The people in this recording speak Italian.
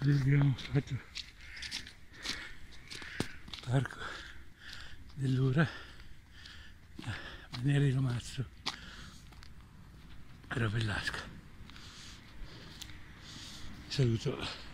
Lì abbiamo fatto il parco dell'Ura. Manieri Romazzo. Rovellasca saluto.